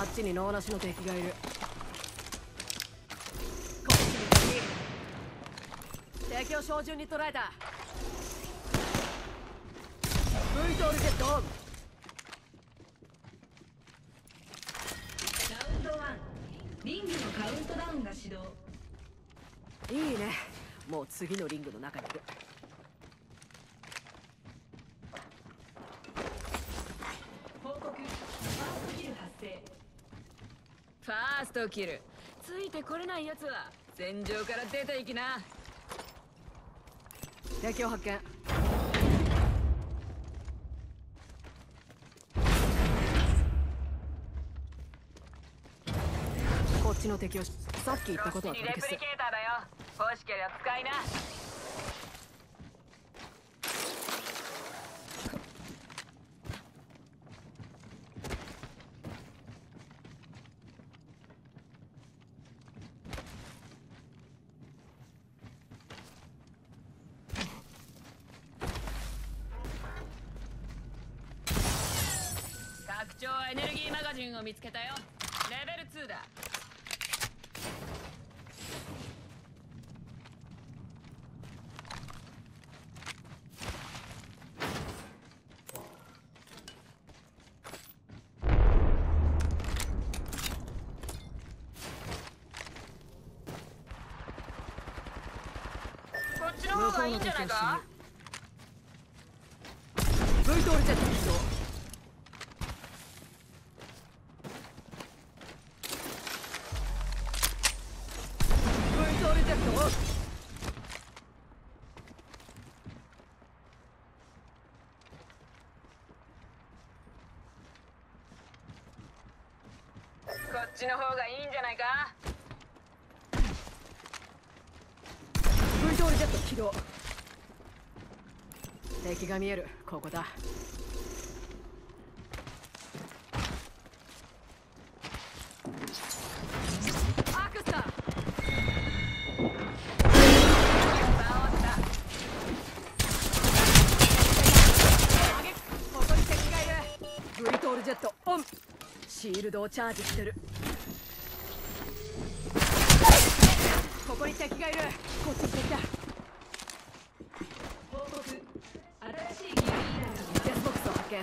あっちに脳なしの敵がいる。こっちに敵。敵を照準に捉えた。ン。ラウンド1リングのカウントダウンが始動。いいね。もう次のリングの中にいる報告ファーストキル発生ファーストキル。ついてこれないやつは戦場から出ていきな。敵を発見。こっちの敵をさっき言ったことは取り消すーターだよ。欲しけりゃ使いな拡張エネルギーマガジンを見つけたよ。レベル2だ。こっちの方がいいんじゃないか？V トールジェット起動っちの方がいいんじゃないか？V トールジェット起動。敵が見える。ここだ。シールドをチャージしてる。ここに敵がいる。こっちに敵だ報告。新しいキルリーダーがデスボックスを発見。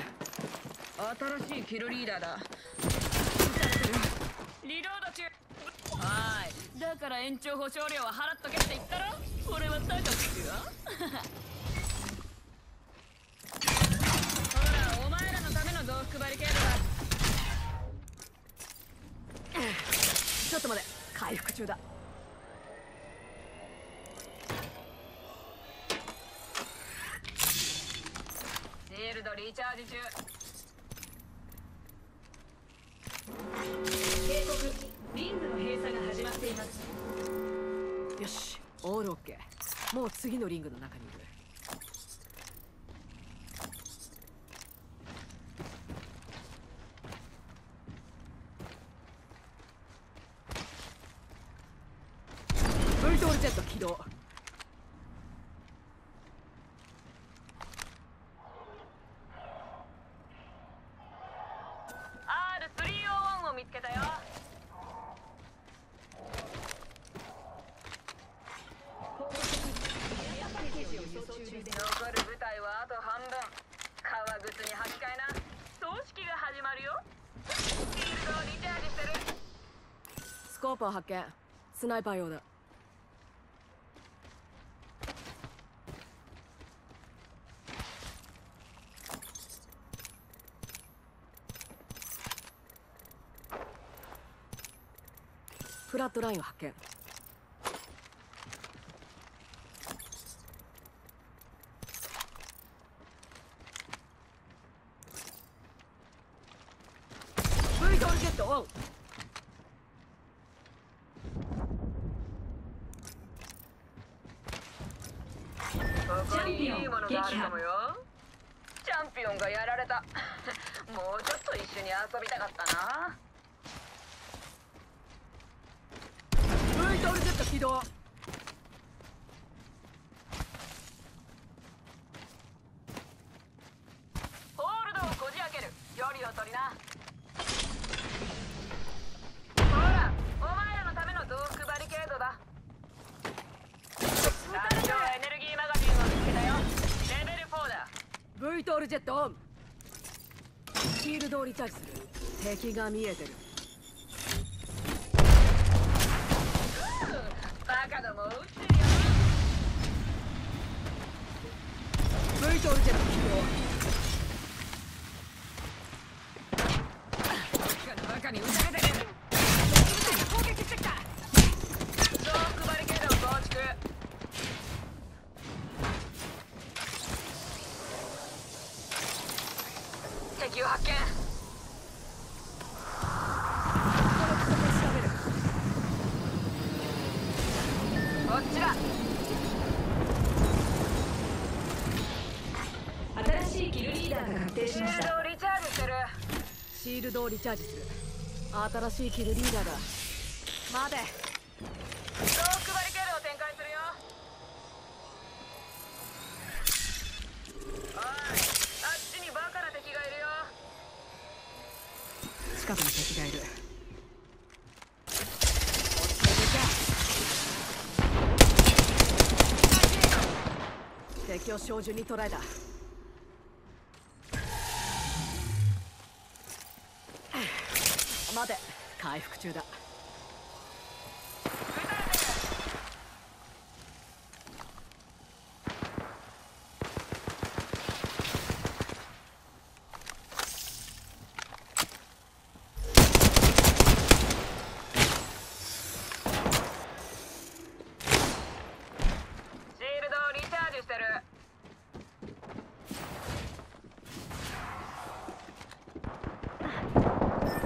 新しいキルリーダーだ。リロード中。はーい。だから延長保証料は払っとけって言ったろ。俺は高くつくよ。ほらお前らのための増幅バリケードだちょっと待て回復中だ。シールドリチャージ中。警告。リングの閉鎖が始まっています。よしオールオッケー。もう次のリングの中にいるブルトールジェット起動 R301 を見つけたよ報告エアパッケージを輸送中です残る部隊はあと半分革靴に履き替えな葬式が始まるよシールドをリチャージしてる。スコープを発見。スナイパー用だフラットラインを発見ブイトールジェットオンここにいいものがあるかもよチャンピオンがやられたもうちょっと一緒に遊びたかったな V トールジェット起動ホールドをこじ開ける距離を取りな V トールジェットオンシールドをリチャージする敵が見えてる。バカども撃ってるよ。V トールジェット起動バカに撃たれてる攻撃してきたチョークバリケードを構築敵を発見調べるこっちだ新しいキルリーダーが確定しシーましたルドをリチャージしてるシールドをリチャージする。新しいキルリーダーだ。待て。チョークバリケードを展開するよ。おいあっちにバカな敵がいるよ。近くに敵がいる。敵を照準に捉えた待て回復中だシールドをリチャージしてる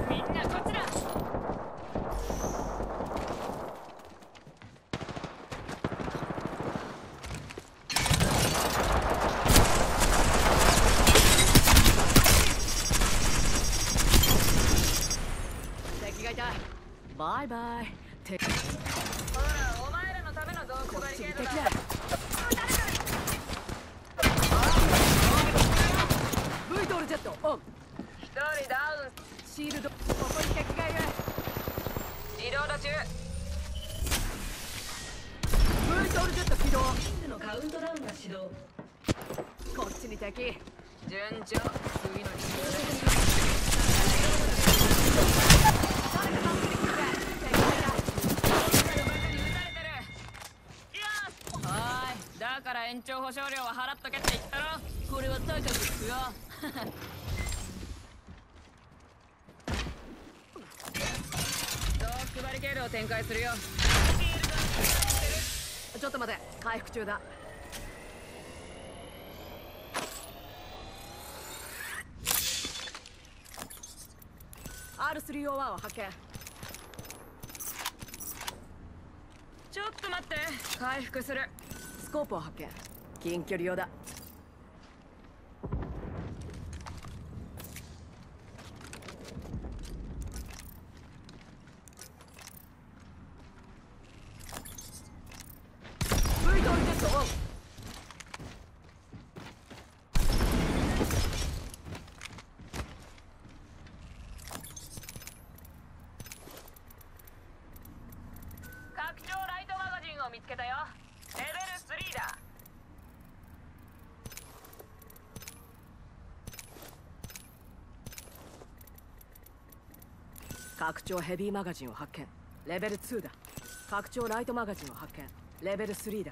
みんなこっちだ敵がいたバイバイ。敵ほらお前らのためのゾークバっリケードだちに敵だ V トールジェットオン一人ダウンシールドここに敵がいるリロード中 V トールジェット起動。キングのカウントダウンが始動。こっちに敵。順調。保証料は払っとけって言ったろ？これは高くつくよ。ドックバリケードを展開するよ。ちょっと待て回復中だ。301を発見。ちょっと待って。回復する。スコープを発見近距離用だブイトルジェットオン拡張ライトマガジンを見つけたよレベル3だ拡張ヘビーマガジンを発見。レベル2だ。拡張ライトマガジンを発見。レベル3だ。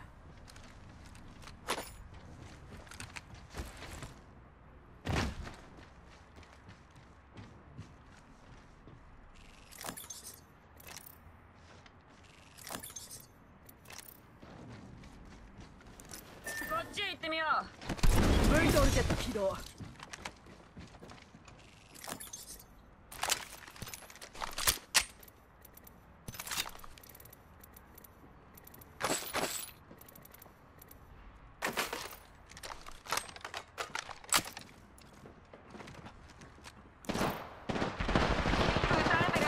こっちへ行ってみよう。V トルジェット起動撃たれてる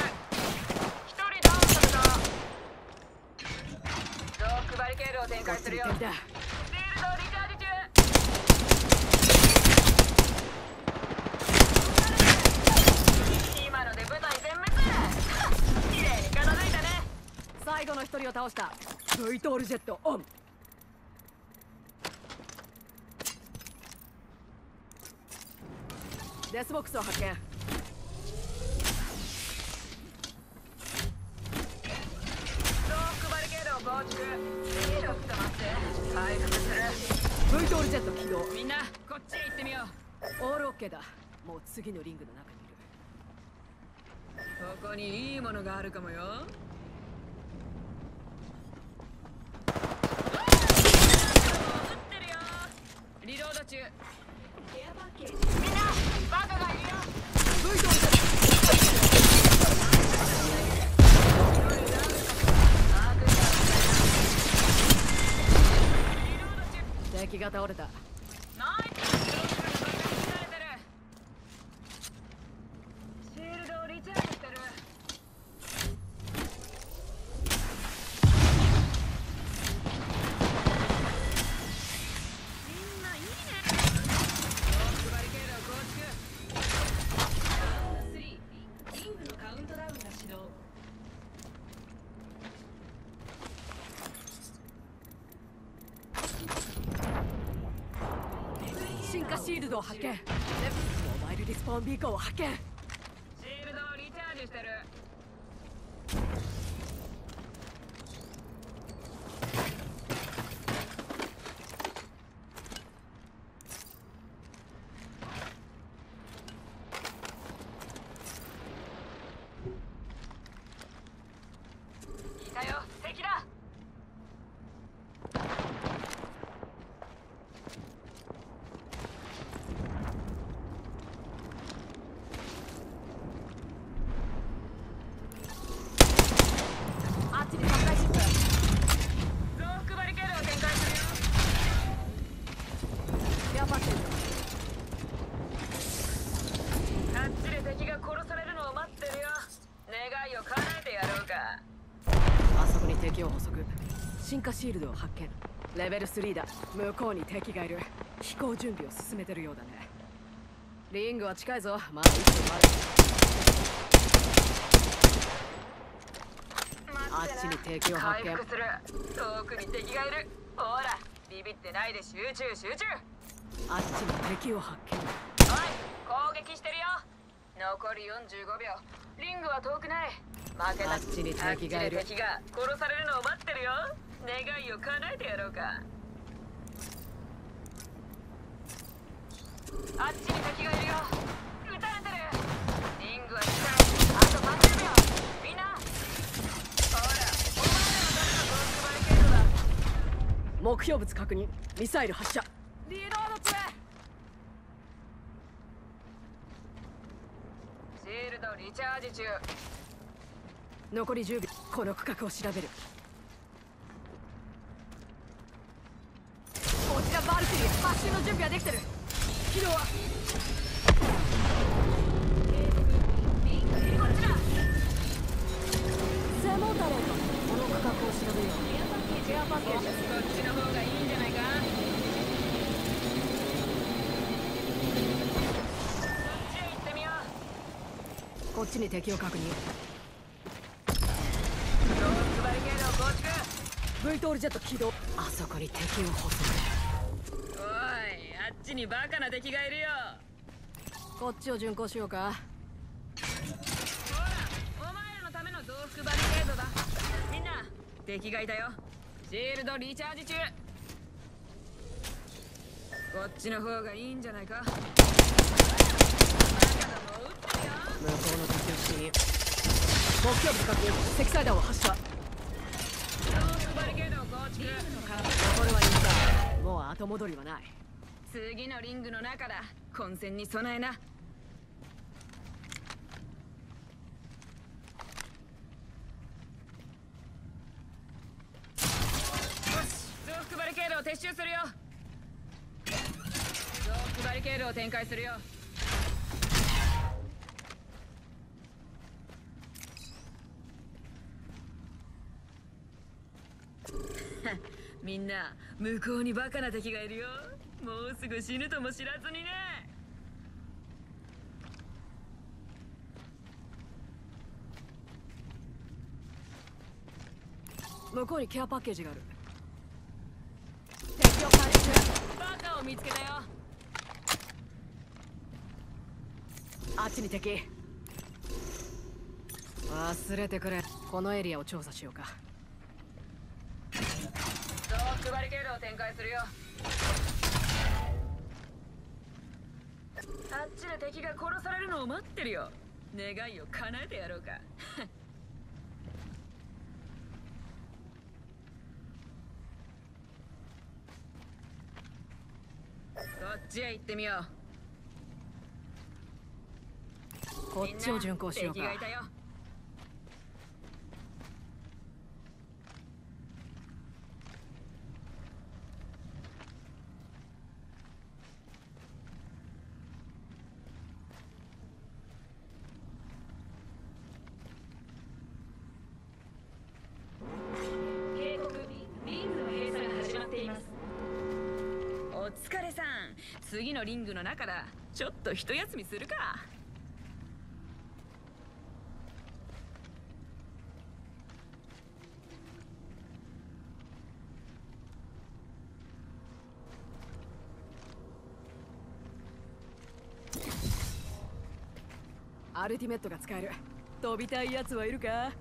一人ダウンされたロックバリケードを展開するよに敵だシールドリチャージ中今ので部隊全滅綺麗に片付いたね最後の一人を倒した V トールジェットオンデスボックスを発見ールジェット起動みんなこっちへ行ってみよう。オールオッケーだ。もう次のリングの中にいる。ここにいいものがあるかもよ。リロード中。みんなバカがいるよ。敵が倒れた。シールドをリチャージしてるみんないいねロックバリケードを構築ラウンド3リングのカウントダウンが始動進化シールドを発見。モバイルリスポーンビーコンを発見シールドをリチャージしてるいたよ敵だあっちに爆弾シップ増幅バリケードを展開するよケアパッケージあっちで敵が殺されるのを待ってるよ願いを叶えてやろうかあそこに敵を捕捉進化シールドを発見。レベル3だ。向こうに敵がいる。飛行準備を進めてるようだね。リングは近いぞ。まだ1分ある。あっちに敵を発見。する。遠くに敵がいる。ほらビビってないで集中集中。あっちに敵を発見。おい攻撃してるよ。残り45秒。リングは遠くない。負けなあっちに敵がいる。敵が殺されるのを待ってるよ願いを叶えてやろうか。あっちに敵がいるよ。撃たれてる。リングは近い。あと30秒みんな。ほらお前らのためのドロップバリケードだ。目標物確認。ミサイル発射。リロード中シールドリチャージ中。残り10秒。この区画を調べるこちらバルキリー発進の準備はできてる。起動は。こっちだセモタレートこの区画を調べよう。ケアパッケージこっちの方がいいんじゃないか。こっちへ行ってみよう。こっちに敵を確認。ロープバリケードを構築。V トールジェット起動。あそこに敵を捕捉おいあっちにバカな敵がいるよ。こっちを巡航しようか。ほらお前らのための増幅バリケードだ。みんな敵がいたよ。シールドリチャージ中。こっちの方がいいんじゃないか。向こうの敵を視認目標物確認積載弾を発射増幅バリケードを構築残るはインだもう後戻り。はない次のリングの中だ。混戦に備えな。よし。増幅バリケードを撤収するよ。増幅バリケードを展開するよ。みんな向こうにバカな敵がいるよ。もうすぐ死ぬとも知らずにね。向こうにケアパッケージがある。敵を監視中バカを見つけたよ。あっちに敵。忘れてくれ。このエリアを調査しようか。ドックバリケードを展開するよあっちで敵が殺されるのを待ってるよ。願いを叶えてやろうか。こっちへ行ってみよう。こっちを巡航しようか次のリングの中だ。ちょっと一休みするか。アルティメットが使える。飛びたいやつはいるか？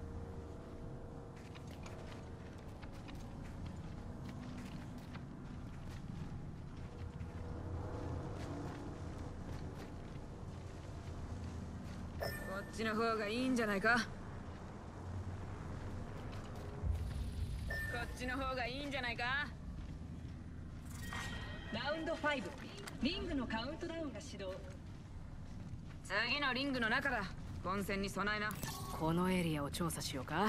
ちの方がいいんじゃないか？こっちの方がいいんじゃないか？ラウンド5リングのカウントダウンが始動。次のリングの中だ。混戦に備えな。このエリアを調査しようか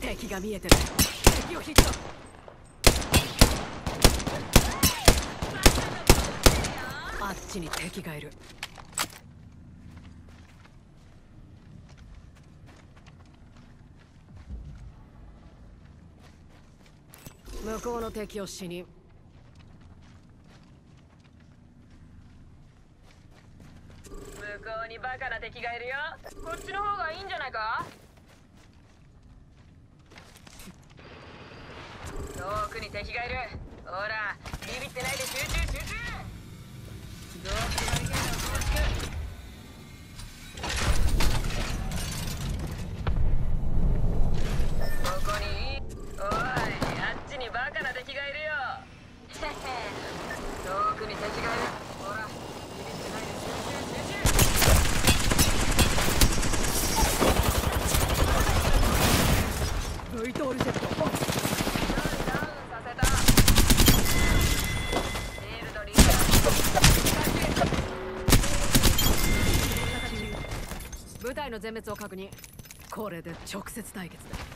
敵が見えてる。敵をヒットあっちに敵がいる。向こうの敵を死に。向こうにバカな敵がいるよ。こっちの方がいいんじゃないか？遠くに敵がいる。ほらビビってないで集中集中。ドープバリケードを構築部隊の全滅を確認。これで直接対決だ。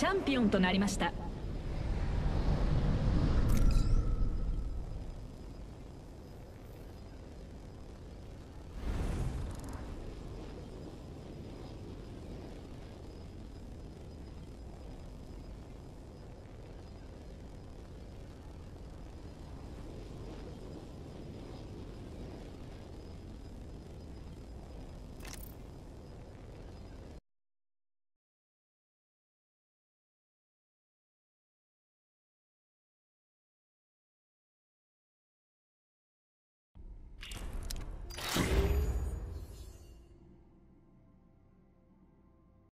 チャンピオンとなりました。